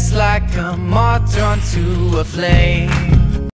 just like a moth drawn to a flame.